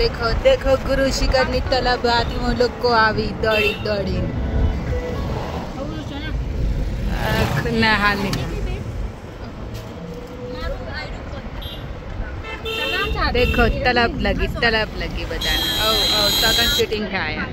देखो देखो, गुरु शिखर ની તલબ આદિમો લોકો આવી દોડી દોડી ના હાલની देखो, तलब लगी तलब लगी, बताना। ओ ओ सगन शूटिंग है आया।